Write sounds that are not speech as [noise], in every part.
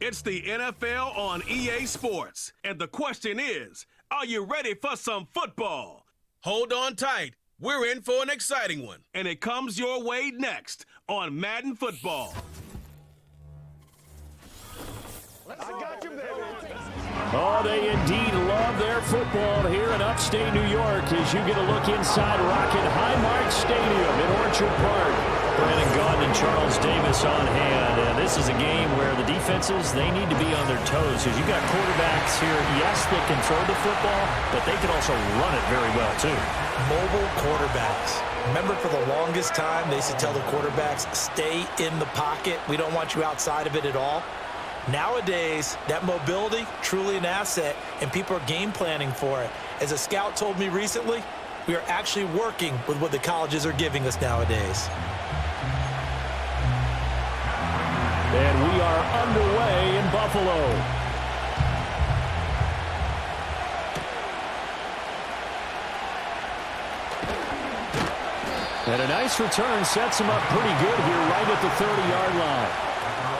It's the NFL on EA Sports. And the question is are you ready for some football? Hold on tight. We're in for an exciting one. And it comes your way next on Madden Football. I got you, baby. Oh, they indeed love their football here in upstate New York as you get a look inside Rocket Highmark Stadium in Orchard Park. Gaudin and Charles Davis on hand. And this is a game where the defenses, they need to be on their toes because you've got quarterbacks here, yes, they can throw the football, but they can also run it very well, too. Mobile quarterbacks. Remember for the longest time, they used to tell the quarterbacks, stay in the pocket. We don't want you outside of it at all. Nowadays, that mobility, truly an asset, and people are game planning for it. As a scout told me recently, we are actually working with what the colleges are giving us nowadays. And we are underway in Buffalo. And a nice return sets him up pretty good here right at the 30-yard line.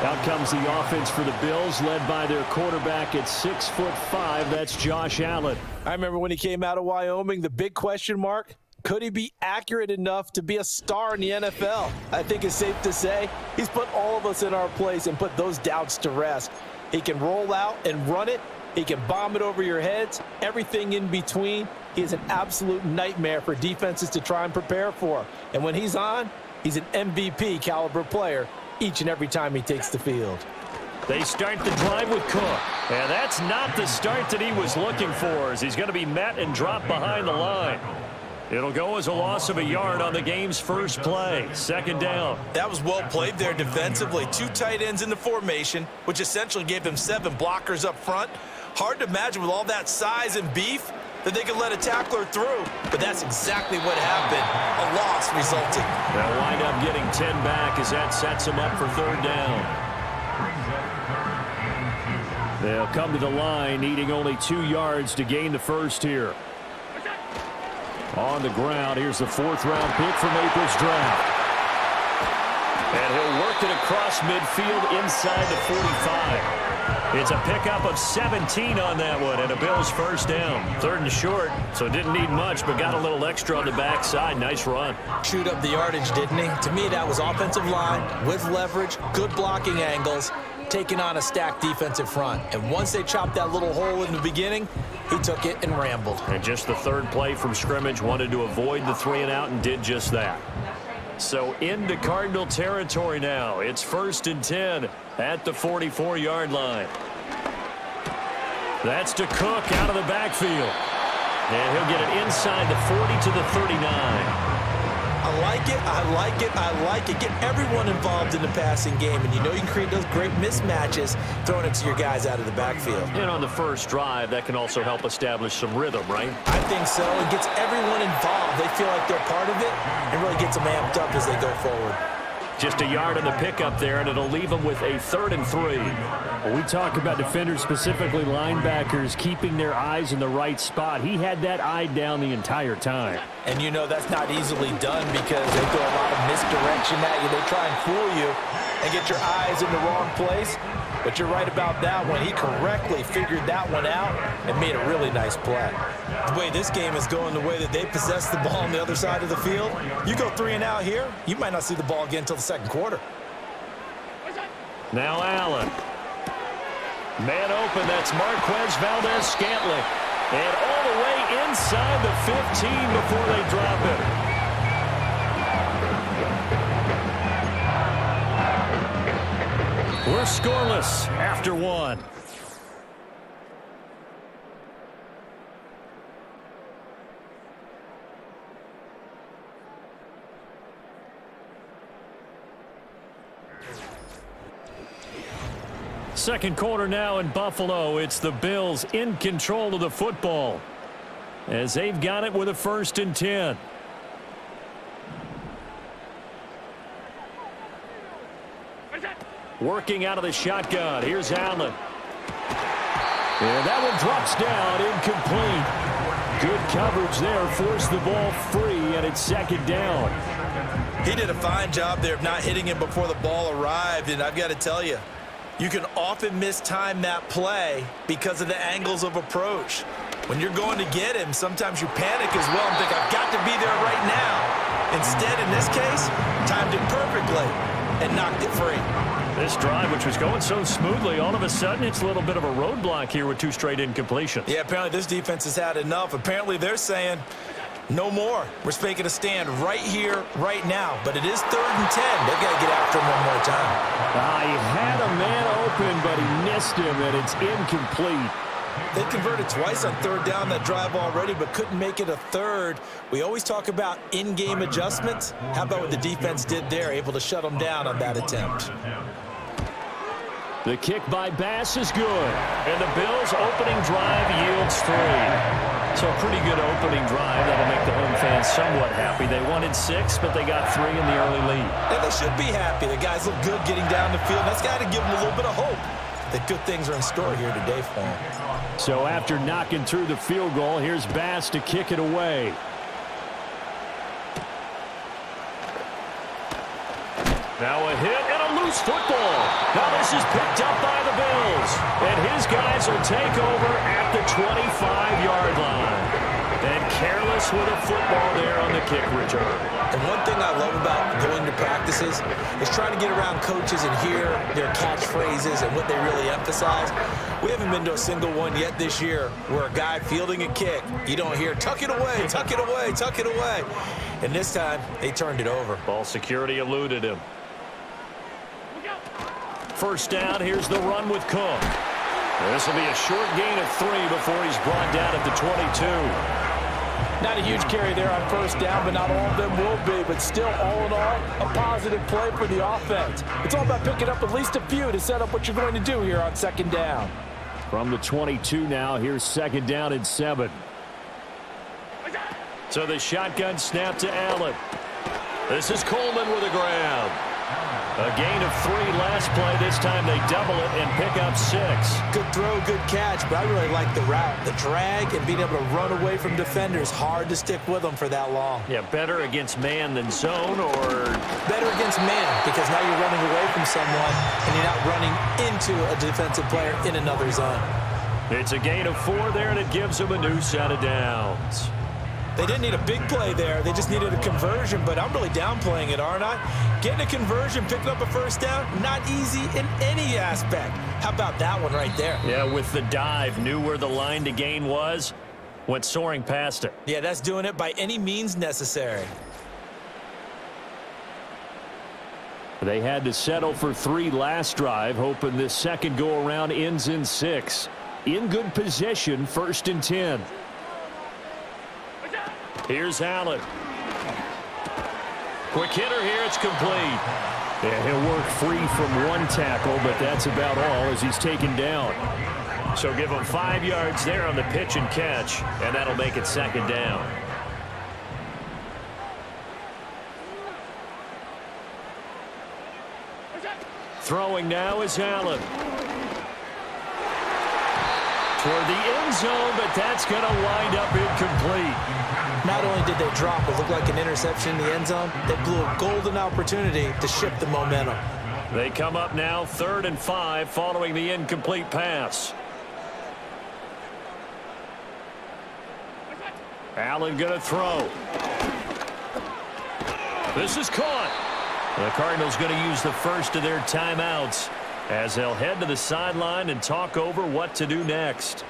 Out comes the offense for the Bills, led by their quarterback at six foot five. That's Josh Allen. I remember when he came out of Wyoming, the big question mark, could he be accurate enough to be a star in the NFL? I think it's safe to say he's put all of us in our place and put those doubts to rest. He can roll out and run it. He can bomb it over your heads. Everything in between. He is an absolute nightmare for defenses to try and prepare for. And when he's on, he's an MVP caliber player each and every time he takes the field. They start the drive with Cook. And that's not the start that he was looking for as he's going to be met and dropped behind the line. It'll go as a loss of a yard on the game's first play. Second down. That was well played there defensively. Two tight ends in the formation, which essentially gave them seven blockers up front. Hard to imagine with all that size and beef that they could let a tackler through. But that's exactly what happened. A loss resulting. They'll wind up getting 10 back as that sets them up for third down. They'll come to the line needing only two yards to gain the first here. On the ground, here's the fourth round pick from April's draft. And he'll work it across midfield inside the 45. It's a pickup of 17 on that one and a Bills first down. Third and short, so didn't need much, but got a little extra on the backside. Nice run. Chewed up the yardage, didn't he? To me, that was offensive line with leverage, good blocking angles, taking on a stacked defensive front. And once they chopped that little hole in the beginning, he took it and rambled. And just the third play from scrimmage wanted to avoid the three and out and did just that. So into Cardinal territory now. It's first and 10 at the 44-yard line. That's to Cook out of the backfield. And he'll get it inside the 40 to the 39. I like it. I like it. I like it. Get everyone involved in the passing game, and you know you can create those great mismatches throwing it to your guys out of the backfield. And on the first drive, that can also help establish some rhythm, right? I think so. It gets everyone involved. They feel like they're part of it and really gets them amped up as they go forward. Just a yard on the pickup there, and it'll leave them with a third and three. When we talk about defenders, specifically linebackers, keeping their eyes in the right spot. He had that eye down the entire time. And you know that's not easily done because they throw a lot of misdirection at you. They try and fool you and get your eyes in the wrong place. But you're right about that one. He correctly figured that one out and made a really nice play. The way this game is going, the way that they possess the ball on the other side of the field, you go three and out here, you might not see the ball again until the second quarter. Now Allen. Man open, that's Marquez Valdes-Scantling. And all the way inside the 15 before they drop it. We're scoreless after one. Second quarter now in Buffalo. It's the Bills in control of the football as they've got it with a first and 10. Working out of the shotgun. Here's Allen. And that one drops down incomplete. Good coverage there. Forced the ball free, and it's second down. He did a fine job there of not hitting him before the ball arrived, and I've got to tell you, You can often mistime that play because of the angles of approach. When you're going to get him, sometimes you panic as well and think, I've got to be there right now. Instead, in this case, timed it perfectly and knocked it free. This drive, which was going so smoothly, all of a sudden it's a little bit of a roadblock here with two straight incompletions. Yeah, apparently this defense has had enough. Apparently they're saying, no more. We're making a stand right here, right now. But it is third and ten. They've got to get after him one more time. Uh, he had a man open, but he missed him, and it's incomplete. They converted twice on third down that drive already, but couldn't make it a third. We always talk about in-game adjustments. How about what the defense did there, able to shut them down on that attempt? The kick by Bass is good. And the Bills' opening drive yields three. So a pretty good opening drive. That'll make the home fans somewhat happy. They wanted six, but they got three in the early lead. And they should be happy. The guys look good getting down the field. That's got to give them a little bit of hope that good things are in store here today for them. So after knocking through the field goal, here's Bass to kick it away. Now a hit football. Now this is picked up by the Bills. And his guys will take over at the 25-yard line. And careless with a football there on the kick return. And one thing I love about going to practices is trying to get around coaches and hear their catchphrases and what they really emphasize. We haven't been to a single one yet this year where a guy fielding a kick, you don't hear, tuck it away, tuck it away, tuck it away. And this time, they turned it over. Ball security eluded him. First down, here's the run with Cook. This will be a short gain of three before he's brought down at the 22. Not a huge carry there on first down, but not all of them will be. But still, all in all, a positive play for the offense. It's all about picking up at least a few to set up what you're going to do here on second down. From the 22 now, here's second down and seven. So the shotgun snap to Allen. This is Coleman with a grab. A gain of three last play. This time they double it and pick up six. Good throw, good catch, but I really like the route. The drag and being able to run away from defenders. Hard to stick with them for that long. Yeah, better against man than zone or... Better against man because now you're running away from someone and you're not running into a defensive player in another zone. It's a gain of four there, and it gives them a new set of downs. They didn't need a big play there. They just needed a conversion, but I'm really downplaying it, aren't I? Getting a conversion, picking up a first down, not easy in any aspect. How about that one right there? Yeah, with the dive, knew where the line to gain was, went soaring past it. Yeah, that's doing it by any means necessary. They had to settle for three last drive, hoping this second go-around ends in six. In good position, first and ten. Here's Allen. Quick hitter here. It's complete. Yeah, he'll work free from one tackle, but that's about all as he's taken down. So give him five yards there on the pitch and catch, and that'll make it second down. Throwing now is Allen. Toward the end zone, but that's going to wind up incomplete. Not only did they drop what looked like an interception in the end zone, they blew a golden opportunity to shift the momentum. They come up now third and five following the incomplete pass. Allen going to throw. This is caught. The Cardinals going to use the first of their timeouts as they'll head to the sideline and talk over what to do next.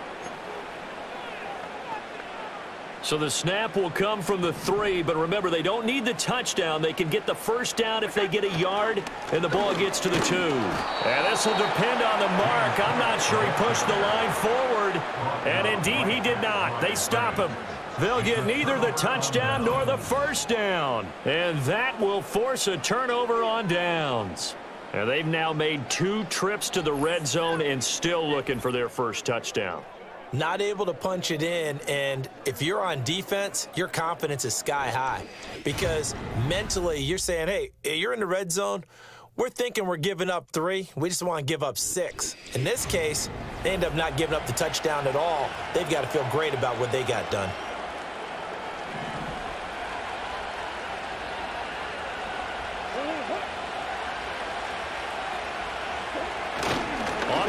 So the snap will come from the three, but remember, they don't need the touchdown. They can get the first down if they get a yard, and the ball gets to the two. And this will depend on the mark. I'm not sure he pushed the line forward, and indeed he did not. They stop him. They'll get neither the touchdown nor the first down, and that will force a turnover on downs. And they've now made two trips to the red zone and still looking for their first touchdown not able to punch it in. And if you're on defense, your confidence is sky high because mentally you're saying, hey, you're in the red zone. We're thinking we're giving up three. We just want to give up six. In this case, they end up not giving up the touchdown at all. They've got to feel great about what they got done.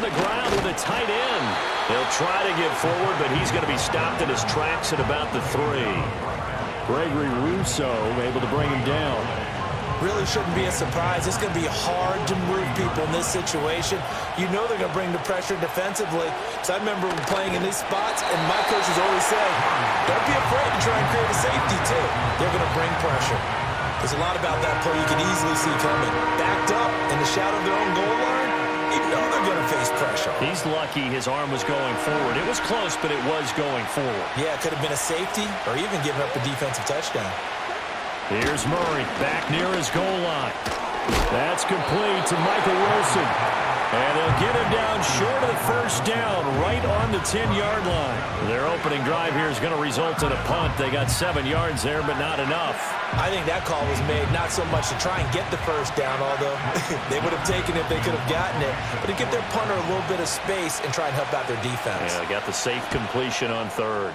on the ground with a tight end. He'll try to get forward, but he's going to be stopped in his tracks at about the three. Gregory Rousseau able to bring him down really shouldn't be a surprise. It's going to be hard to move people in this situation. You know they're going to bring the pressure defensively. So I remember playing in these spots, and my coaches always say, don't be afraid to try and create a safety, too. They're going to bring pressure. There's a lot about that play you can easily see coming. Backed up in the shadow of their own goal line, they're going to face pressure. He's lucky his arm was going forward. It was close, but it was going forward. Yeah, it could have been a safety or even giving up a defensive touchdown. Here's Murray back near his goal line. That's complete to Michael Wilson. And they'll get him down short of the first down, right on the 10-yard line. Their opening drive here is going to result in a punt. They got seven yards there, but not enough. I think that call was made not so much to try and get the first down, although [laughs] they would have taken it if they could have gotten it, but to give their punter a little bit of space and try and help out their defense. Yeah, got the safe completion on third.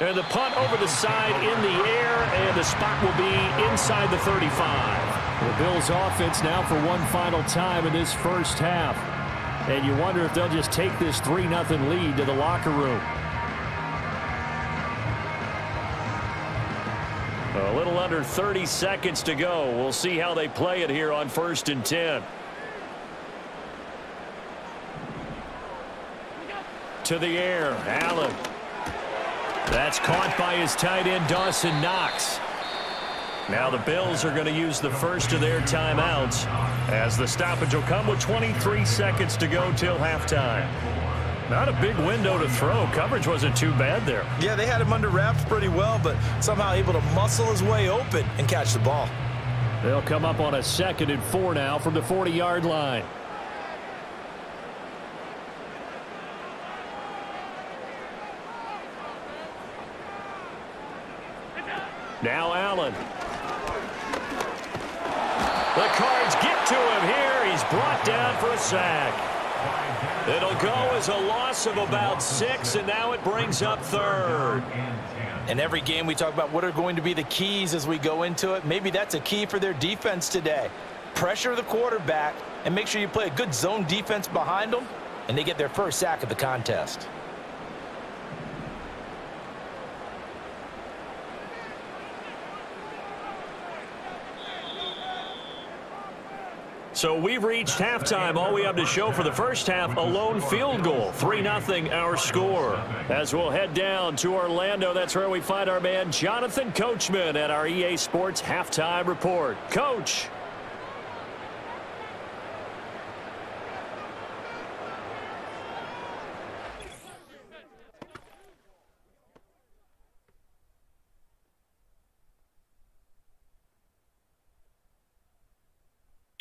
And the punt over the side in the air, and the spot will be inside the 35. The Bills offense now for one final time in this first half. And you wonder if they'll just take this 3-0 lead to the locker room. A little under 30 seconds to go. We'll see how they play it here on first and 10. To the air, Allen. That's caught by his tight end, Dawson Knox. Now the Bills are going to use the first of their timeouts as the stoppage will come with 23 seconds to go till halftime. Not a big window to throw. Coverage wasn't too bad there. Yeah, they had him under wraps pretty well, but somehow able to muscle his way open and catch the ball. They'll come up on a second and four now from the 40-yard line. Now Allen. The Cards get to him here. He's brought down for a sack. It'll go as a loss of about six, and now it brings up third. In every game, we talk about what are going to be the keys as we go into it. Maybe that's a key for their defense today. Pressure the quarterback and make sure you play a good zone defense behind them, and they get their first sack of the contest. So we've reached halftime. All we have to show for the first half, a lone field goal. 3-0 our score. As we'll head down to Orlando, that's where we find our man Jonathan Coachman at our EA Sports Halftime Report. Coach.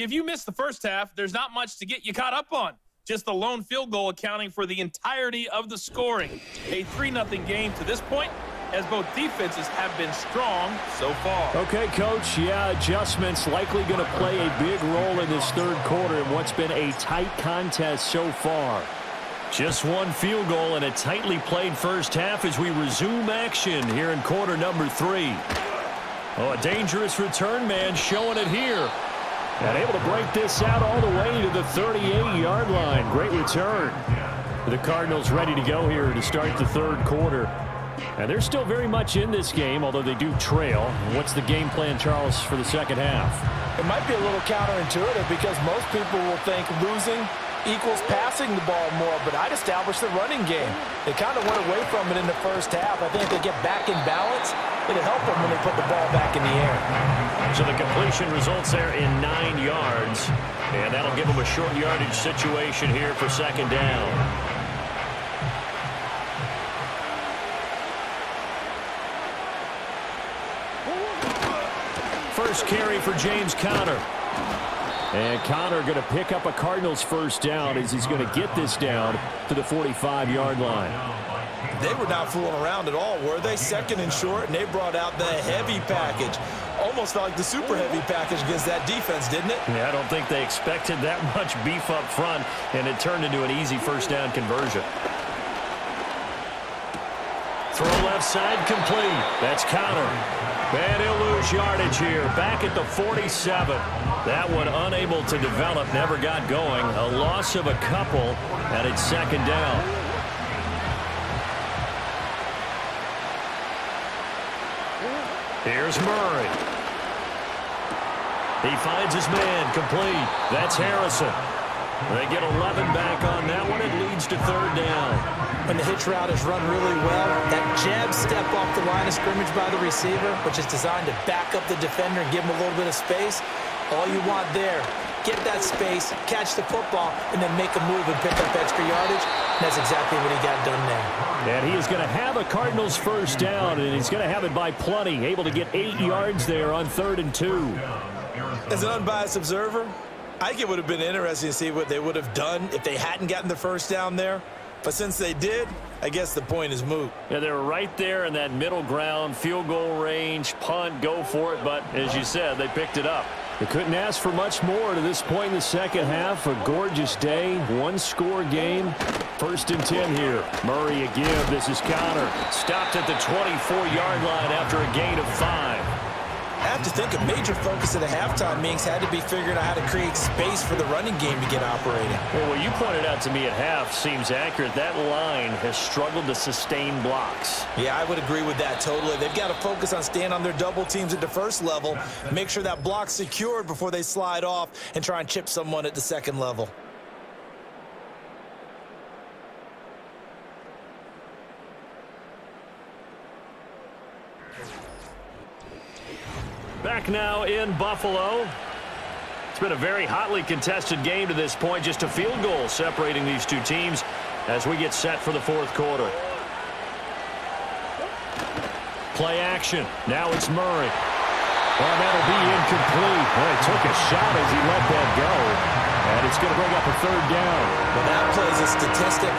If you miss the first half, there's not much to get you caught up on. Just the lone field goal accounting for the entirety of the scoring. A 3-0 game to this point as both defenses have been strong so far. Okay, Coach. Yeah, adjustments likely going to play a big role in this third quarter in what's been a tight contest so far. Just one field goal and a tightly played first half as we resume action here in quarter number three. Oh, a dangerous return man showing it here. And able to break this out all the way to the 38-yard line. Great return. The Cardinals ready to go here to start the third quarter. And they're still very much in this game, although they do trail. What's the game plan, Charles, for the second half? It might be a little counterintuitive because most people will think losing equals passing the ball more, but I'd establish the running game. They kind of went away from it in the first half. I think if they get back in balance, it'll help them when they put the ball back in the air. So the completion results there in nine yards, and that'll give them a short yardage situation here for second down. First carry for James Conner. And Conner going to pick up a Cardinals first down as he's going to get this down to the 45-yard line. They were not fooling around at all, were they? Second and short, and they brought out the heavy package. Almost felt like the super heavy package against that defense, didn't it? Yeah, I don't think they expected that [laughs] much beef up front, and it turned into an easy first down conversion. Throw left side complete. That's Conner. And he'll lose yardage here. Back at the 47. That one unable to develop, never got going. A loss of a couple, and it's second down. Here's Murray. He finds his man complete. That's Harrison. They get 11 back on that one. It leads to third down. When the hitch route is run really well, that jab step off the line of scrimmage by the receiver, which is designed to back up the defender and give him a little bit of space, all you want there, get that space, catch the football, and then make a move and pick up extra yardage. And that's exactly what he got done there. And he is going to have a Cardinals first down, and he's going to have it by plenty, able to get eight yards there on third and two. As an unbiased observer, I think it would have been interesting to see what they would have done if they hadn't gotten the first down there. But since they did, I guess the point is moot. Yeah, they were right there in that middle ground, field goal range, punt, go for it. But as you said, they picked it up. They couldn't ask for much more to this point in the second half. A gorgeous day, one-score game. First and 10 here. Murray again. This is Conner. Stopped at the 24-yard line after a gain of five. I have to think a major focus of the halftime meetings had to be figuring out how to create space for the running game to get operating. Well, what you pointed out to me at half seems accurate. That line has struggled to sustain blocks. Yeah, I would agree with that totally. They've got to focus on staying on their double teams at the first level, make sure that block's secured before they slide off and try and chip someone at the second level. Back now in Buffalo. It's been a very hotly contested game to this point. Just a field goal separating these two teams as we get set for the fourth quarter. Play action. Now it's Murray. Well, that'll be incomplete. Boy, took a shot as he let that go. And it's going to bring up a third down. Well, that plays a statistic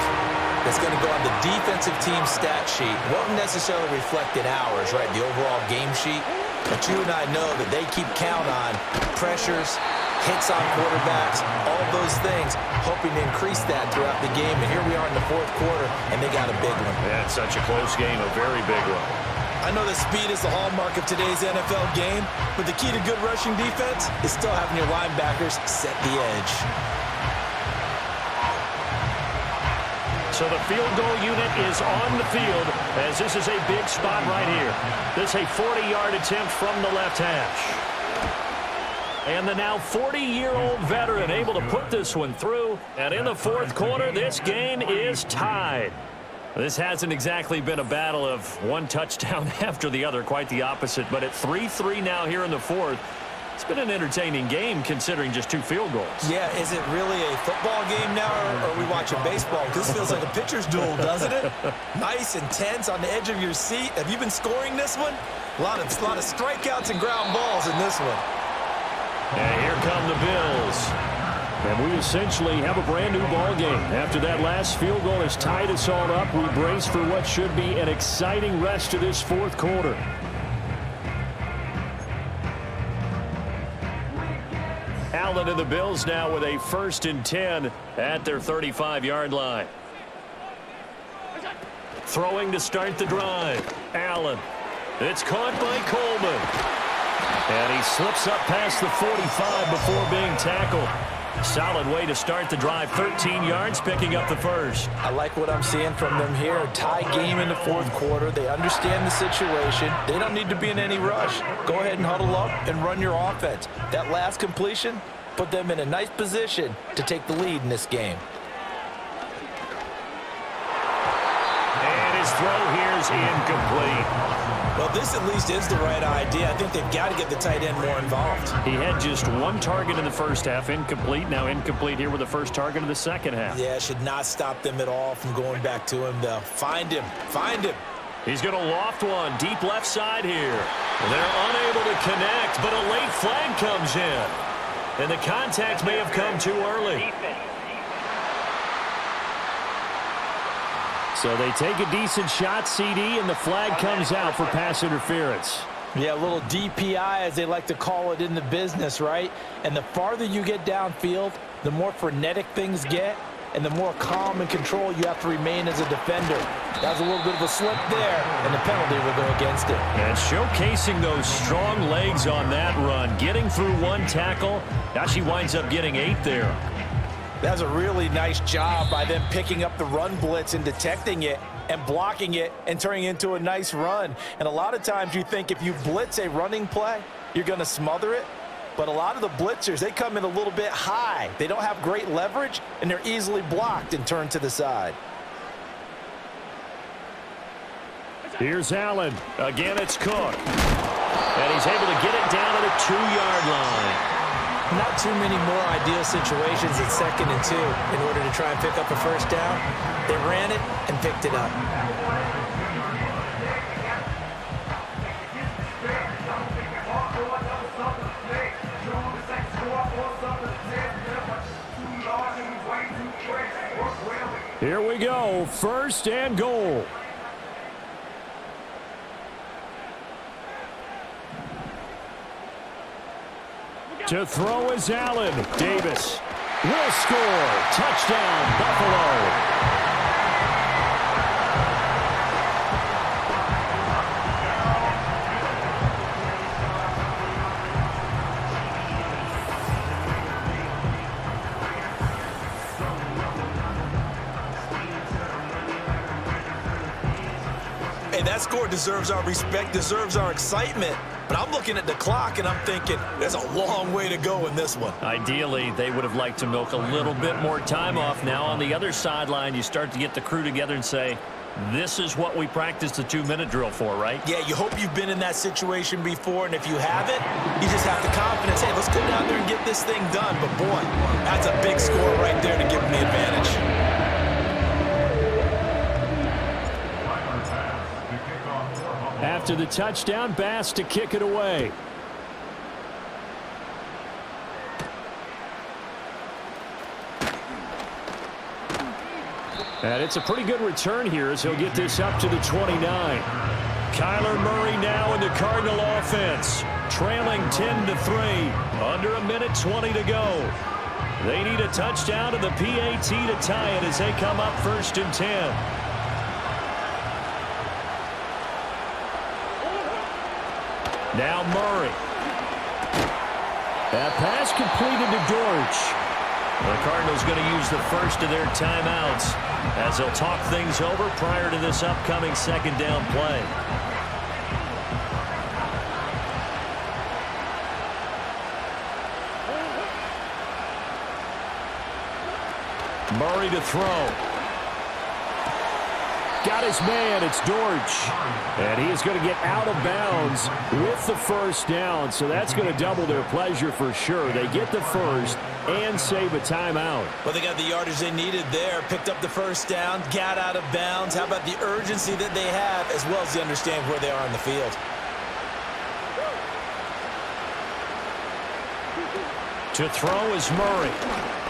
that's going to go on the defensive team stat sheet. Won't necessarily reflect in ours, right? The overall game sheet. But you and I know that they keep count on pressures, hits on quarterbacks, all those things, hoping to increase that throughout the game. And here we are in the fourth quarter, and they got a big one. Yeah, it's such a close game, a very big one. I know that speed is the hallmark of today's NFL game, but the key to good rushing defense is still having your linebackers set the edge. So the field goal unit is on the field as this is a big spot right here. This a 40-yard attempt from the left hash. And the now 40-year-old veteran able to put this one through. And in the fourth quarter, this game is tied. This hasn't exactly been a battle of one touchdown [laughs] after the other, quite the opposite. But at 3-3 now here in the fourth, it's been an entertaining game considering just two field goals. Yeah, is it really a football game now or are we watching baseball? This feels like a pitcher's duel, doesn't it? nice and tense on the edge of your seat. Have you been scoring this one? A lot of, a lot of strikeouts and ground balls in this one. And here come the Bills. And we essentially have a brand new ball game. After that last field goal has tied us all up, we brace for what should be an exciting rest to this fourth quarter. And the Bills now with a first and 10 at their 35-yard line. Throwing to start the drive. Allen. It's caught by Coleman. And he slips up past the 45 before being tackled. Solid way to start the drive. 13 yards, picking up the first. I like what I'm seeing from them here. A tie game in the fourth quarter. They understand the situation. They don't need to be in any rush. Go ahead and huddle up and run your offense. That last completion put them in a nice position to take the lead in this game. And his throw here is incomplete. Well, this at least is the right idea. I think they've got to get the tight end more involved. He had just one target in the first half, incomplete. Now incomplete here with the first target of the second half. Yeah, should not stop them at all from going back to him, though. Find him. Find him. He's going to loft one deep left side here. They're unable to connect, but a late flag comes in. And the contact may have come too early. So they take a decent shot, CD, and the flag comes out for pass interference. Yeah, a little DPI, as they like to call it in the business, right? And the farther you get downfield, the more frenetic things get. And the more calm and control you have to remain as a defender. That was a little bit of a slip there, and the penalty will go against it. And showcasing those strong legs on that run, getting through one tackle. Now she winds up getting eight there. That's a really nice job by them picking up the run blitz and detecting it and blocking it and turning it into a nice run. And a lot of times you think if you blitz a running play, you're going to smother it. But a lot of the blitzers, they come in a little bit high. They don't have great leverage, and they're easily blocked and turned to the side. Here's Allen. Again, it's Cook. And he's able to get it down to the two-yard line. Not too many more ideal situations at second and two in order to try and pick up a first down. They ran it and picked it up. Here we go. First and goal. To throw is Allen. Davis will score. Touchdown, Buffalo. Score deserves our respect, deserves our excitement. But I'm looking at the clock and I'm thinking there's a long way to go in this one. Ideally, they would have liked to milk a little bit more time off. Now on the other sideline, you start to get the crew together and say, this is what we practice the two-minute drill for, right? Yeah, you hope you've been in that situation before, and if you haven't, you just have the confidence, hey, let's go down there and get this thing done. But, boy, that's a big score After the touchdown, Bass to kick it away. And it's a pretty good return here as he'll get this up to the 29. Kyler Murray now in the Cardinal offense, trailing 10 to 3. Under a minute 20 to go. They need a touchdown to the PAT to tie it as they come up first and 10. Now Murray. That pass completed to Dortch. The Cardinals going to use the first of their timeouts as they'll talk things over prior to this upcoming second down play. Murray to throw. Got his man. It's Dortch. And he is going to get out of bounds with the first down. So that's going to double their pleasure for sure. They get the first and save a timeout. Well, they got the yardage they needed there. Picked up the first down. Got out of bounds. How about the urgency that they have as well as the understand where they are in the field. To throw is Murray.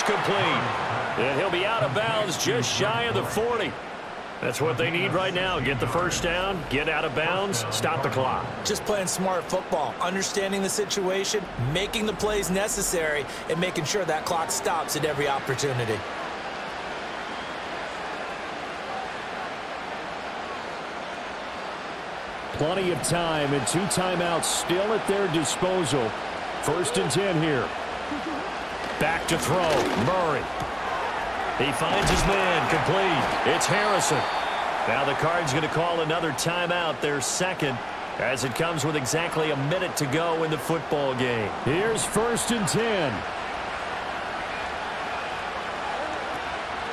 That's complete. And he'll be out of bounds just shy of the 40. That's what they need right now. Get the first down, get out of bounds, stop the clock. Just playing smart football, understanding the situation, making the plays necessary, and making sure that clock stops at every opportunity. Plenty of time and two timeouts still at their disposal. First and 10 here. Back to throw. Murray. He finds his man. Complete. It's Harrison. Now the Card's going to call another timeout, their second, as it comes with exactly a minute to go in the football game. Here's first and 10.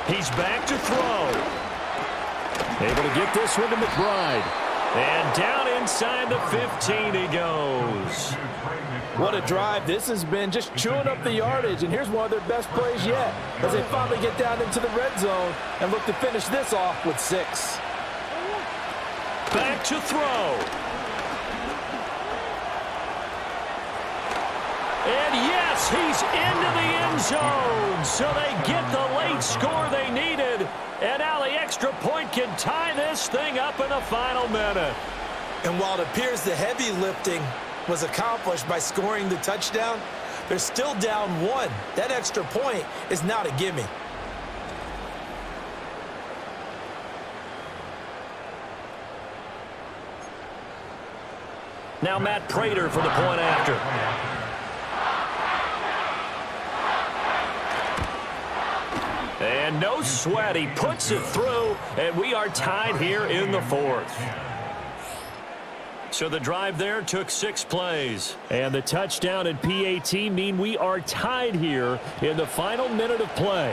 He's back to throw. Able to get this one to McBride. And down inside the 15 he goes. What a drive. This has been just chewing up the yardage, and here's one of their best plays yet as they finally get down into the red zone and look to finish this off with six. Back to throw. And yes, he's into the end zone. So they get the late score they needed. And now the extra point can tie this thing up in the final minute. And while it appears the heavy lifting was accomplished by scoring the touchdown, They're still down one. That extra point is not a gimme. Now Matt Prater for the point after. And no sweat. He puts it through, and we are tied here in the fourth. So the drive there took six plays. And the touchdown and PAT mean we are tied here in the final minute of play.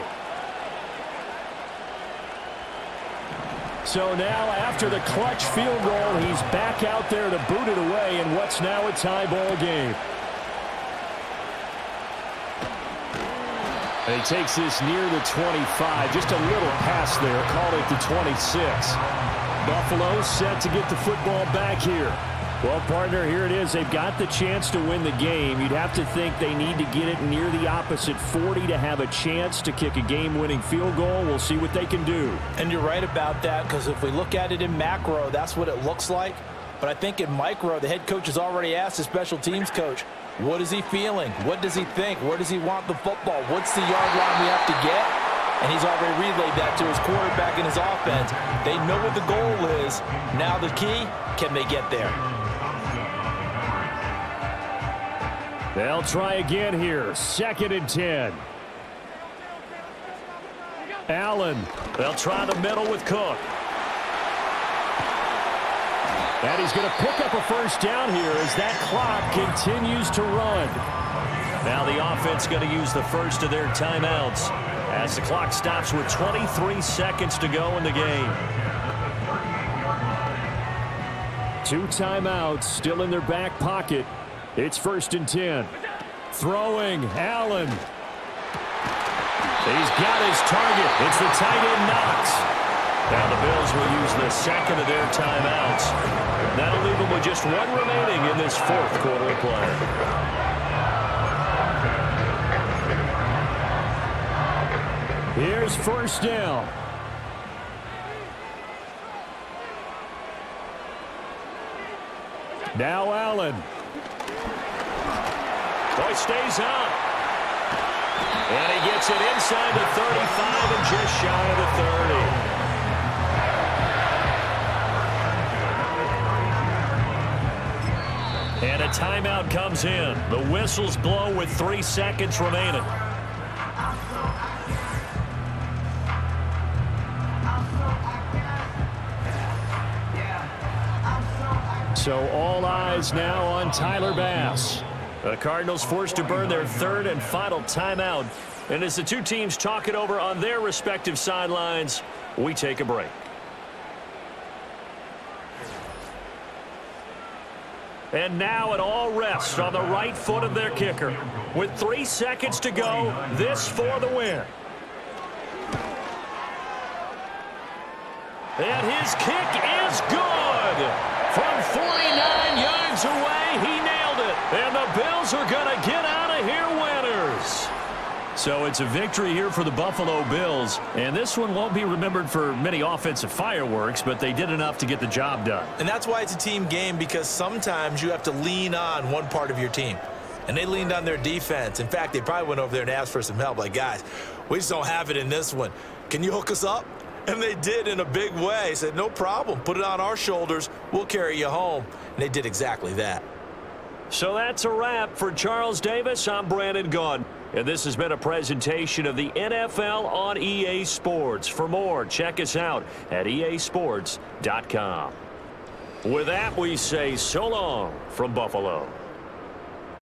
So now after the clutch field goal, he's back out there to boot it away in what's now a tie ball game. And he takes this near the 25. Just a little pass there. Called it the 26. Buffalo set to get the football back here. Well, partner, here it is. They've got the chance to win the game. You'd have to think they need to get it near the opposite 40 to have a chance to kick a game-winning field goal. We'll see what they can do. And you're right about that because if we look at it in macro, that's what it looks like. But I think in micro, the head coach has already asked the special teams coach, what is he feeling? What does he think? Where does he want the football? What's the yard line we have to get? And he's already relayed that to his quarterback and his offense. They know what the goal is. Now the key, can they get there? They'll try again here. Second and 10. Allen. They'll try the middle with Cook. And he's going to pick up a first down here as that clock continues to run. Now the offense going to use the first of their timeouts as the clock stops with 23 seconds to go in the game. Two timeouts still in their back pocket. It's first and 10. Throwing, Allen. He's got his target. It's the tight end Knox. Now the Bills will use the second of their timeouts. That'll leave them with just one remaining in this fourth quarter of play. Here's first down. Now Allen. Boy stays on. And he gets it inside the 35 and just shy of the 30. And a timeout comes in. The whistles blow with three seconds remaining. So all eyes now on Tyler Bass. The Cardinals forced to burn their third and final timeout. And as the two teams talk it over on their respective sidelines, we take a break. And now it all rests on the right foot of their kicker. With three seconds to go, this for the win. And his kick is good. From 49 yards away, he nailed it. And the Bills are going to get out of here winners. So it's a victory here for the Buffalo Bills. And this one won't be remembered for many offensive fireworks, but they did enough to get the job done. And that's why it's a team game, because sometimes you have to lean on one part of your team. And they leaned on their defense. In fact, they probably went over there and asked for some help. Like, guys, we just don't have it in this one. Can you hook us up? And they did in a big way. Said, no problem. Put it on our shoulders. We'll carry you home. And they did exactly that. So that's a wrap for Charles Davis. I'm Brandon Gaudin. And this has been a presentation of the NFL on EA Sports. For more, check us out at easports.com. With that, we say so long from Buffalo.